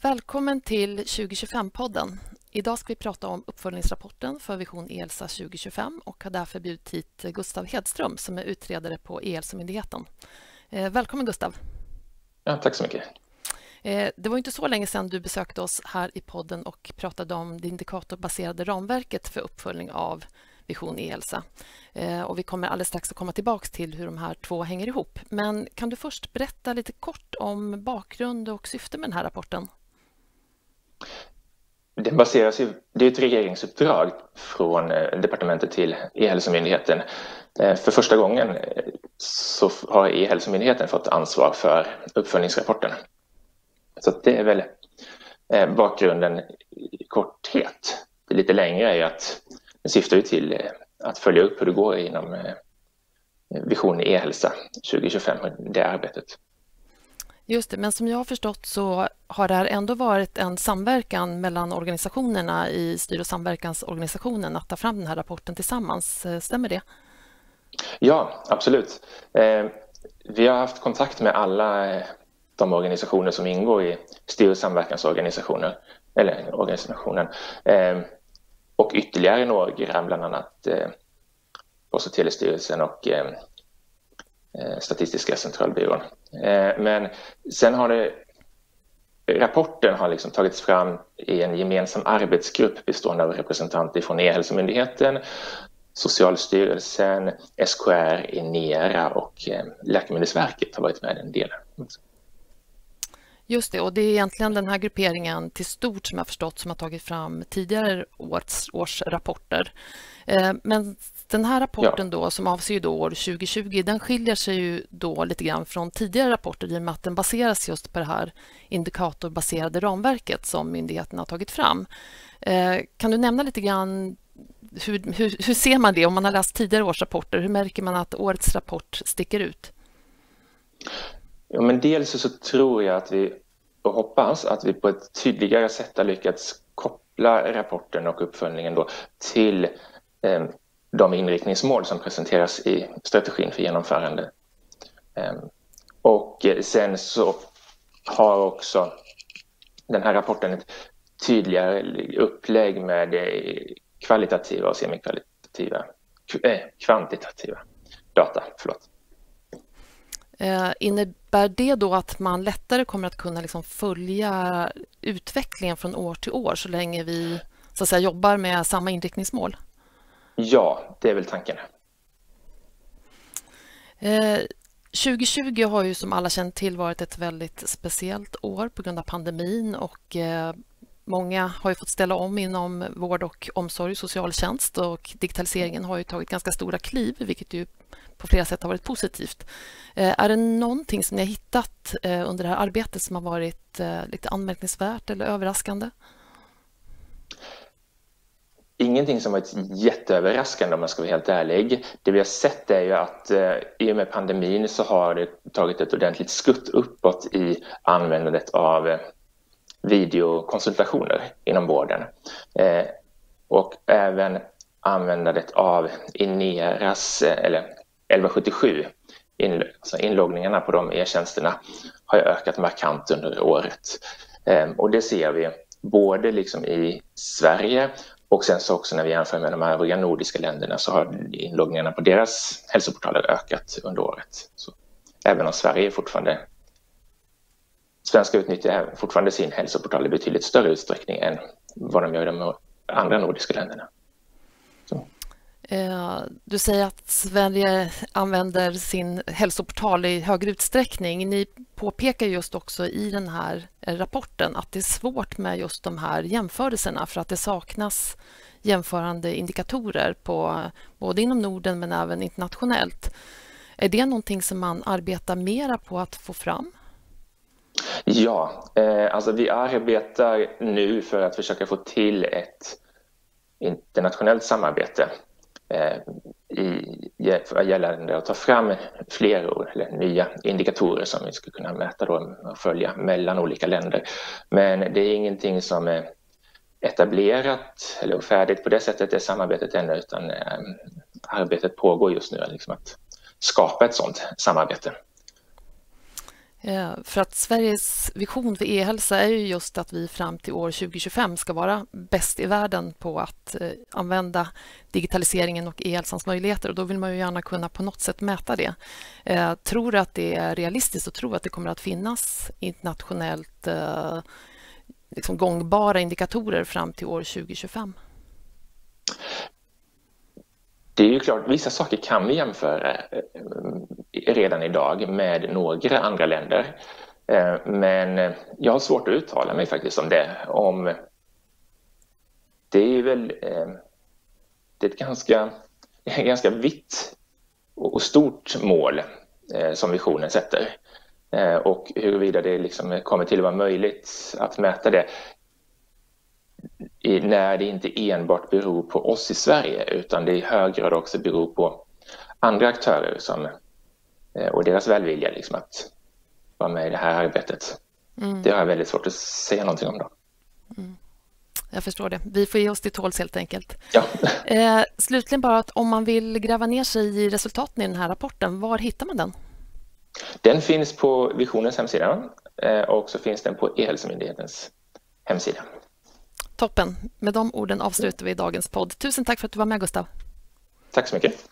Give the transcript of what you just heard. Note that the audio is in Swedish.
Välkommen till 2025-podden. Idag ska vi prata om uppföljningsrapporten för Vision ELSA 2025 och har därför bjudit hit Gustav Hedström som är utredare på E-hälsomyndigheten. Eh, välkommen Gustav. Ja, tack så mycket. Eh, det var inte så länge sedan du besökte oss här i podden och pratade om det indikatorbaserade ramverket för uppföljning av Vision e-hälsa. Eh, och vi kommer alldeles strax att komma tillbaka till hur de här två hänger ihop. Men kan du först berätta lite kort om bakgrund och syfte med den här rapporten? Den baseras ju, det är ett regeringsuppdrag från eh, departementet till E-hälsomyndigheten. Eh, för första gången eh, så har E-hälsomyndigheten fått ansvar för uppföljningsrapporten. Så det är väl bakgrunden i korthet. Det lite längre är att den syftar ju till att följa upp hur det går inom Vision e-hälsa 2025, det arbetet. Just det, men som jag har förstått så har det här ändå varit en samverkan mellan organisationerna i styr och samverkansorganisationen att ta fram den här rapporten tillsammans. Eh, stämmer det? Ja, absolut. Eh, vi har haft kontakt med alla eh, de organisationer som ingår i styr och samverkansorganisationen. eller organisationen och ytterligare några, bland annat eh, Post och telestyrelsen och eh, Eh, Statistiska centralbyrån. Eh, men sen har det Rapporten har liksom tagits fram i en gemensam arbetsgrupp bestående av representanter från E-hälsomyndigheten, Socialstyrelsen, SKR, Inera och eh, Läkemedelsverket har varit med i del. Just det, och det är egentligen den här grupperingen till stort som jag förstått som har tagit fram tidigare års, års rapporter. men den här rapporten ja. då som avser ju då år 2020, den skiljer sig ju då lite grann från tidigare rapporter i och med att den baseras just på det här indikatorbaserade ramverket som myndigheten har tagit fram. Eh, kan du nämna lite grann hur, hur, hur ser man det om man har läst tidigare årsrapporter? Hur märker man att årets rapport sticker ut? Ja, men dels så tror jag att vi och hoppas att vi på ett tydligare sätt har lyckats koppla rapporten och uppföljningen då till eh, de inriktningsmål som presenteras i strategin för genomförande. Ehm, och eh, sen så har också den här rapporten ett tydligare upplägg med eh, kvalitativa och semikvalitativa, äh, kvantitativa data. Förlåt. Innebär det då att man lättare kommer att kunna liksom följa utvecklingen från år till år så länge vi så att säga, jobbar med samma inriktningsmål? Ja, det är väl tanken. Eh, 2020 har ju som alla känner till varit ett väldigt speciellt år på grund av pandemin och eh, Många har ju fått ställa om inom vård och omsorg, socialtjänst och digitaliseringen har ju tagit ganska stora kliv, vilket ju på flera sätt har varit positivt. Eh, är det någonting som ni har hittat eh, under det här arbetet som har varit eh, lite anmärkningsvärt eller överraskande? Ingenting som varit jätteöverraskande om man ska vara helt ärlig. Det vi har sett är ju att i och med pandemin så har det tagit ett ordentligt skutt uppåt i användandet av videokonsultationer inom vården. Och även användandet av Ineras, eller 1177, in, alltså inloggningarna på de e-tjänsterna har ökat markant under året. Ehm, och det ser vi både liksom i Sverige och sen så också när vi jämför med de övriga nordiska länderna så har inloggningarna på deras hälsoportaler ökat under året. Så även om Sverige fortfarande Svenska utnyttjar fortfarande sin hälsoportal i betydligt större utsträckning än vad de gör i de andra nordiska länderna. Så. Eh, du säger att Sverige använder sin hälsoportal i högre utsträckning. Ni påpekar just också i den här eh, rapporten att det är svårt med just de här jämförelserna för att det saknas jämförande indikatorer på, både inom Norden men även internationellt. Är det någonting som man arbetar mera på att få fram? Ja, eh, alltså vi arbetar nu för att försöka få till ett internationellt samarbete Eh, i, gällande att ta fram fler eller nya indikatorer som vi skulle kunna mäta då och följa mellan olika länder. Men det är ingenting som är etablerat eller färdigt på det sättet, det samarbetet ännu, utan eh, arbetet pågår just nu liksom att skapa ett sådant samarbete. Eh, för att Sveriges vision för e-hälsa är ju just att vi fram till år 2025 ska vara bäst i världen på att eh, använda digitaliseringen och e-hälsans möjligheter och då vill man ju gärna kunna på något sätt mäta det. Eh, tror du att det är realistiskt att tro att det kommer att finnas internationellt liksom gångbara indikatorer fram till år 2025? Det är ju klart, vissa saker kan vi jämföra redan idag med några andra länder. Eh, men eh, jag har svårt att uttala mig faktiskt om det. Om det är väl eh, det är ett ganska, ganska vitt och stort mål som visionen sätter. Och huruvida det liksom kommer till att vara möjligt att mäta det när det inte enbart beror på oss i Sverige utan det i hög grad också beror på andra aktörer som, och deras välvilja liksom att vara med i det här arbetet. Mm. Det har jag väldigt svårt att säga någonting om. Då. Mm. Jag förstår det. Vi får ge oss till tåls helt enkelt. Ja. Eh, slutligen bara att om man vill gräva ner sig i resultaten i den här rapporten, var hittar man den? Den finns på Visionens hemsida eh, och så finns den på E-hälsomyndighetens hemsida. Toppen. Med de orden avslutar vi dagens podd. Tusen tack för att du var med, Gustav. Tack så mycket.